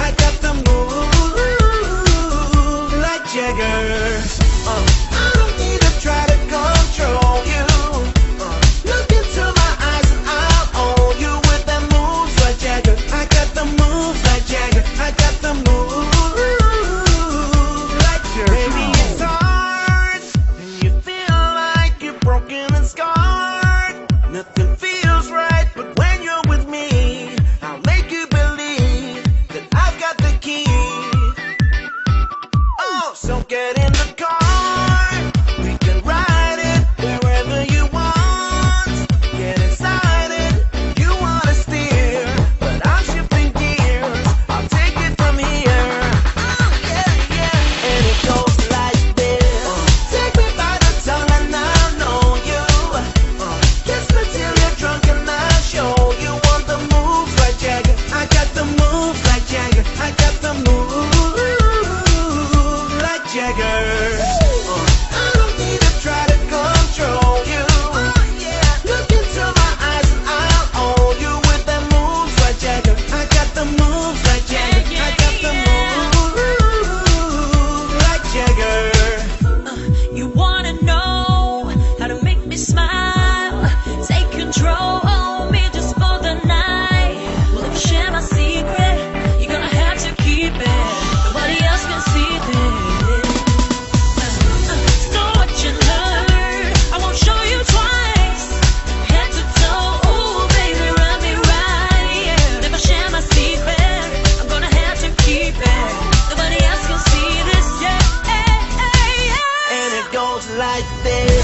I got Oh, like this.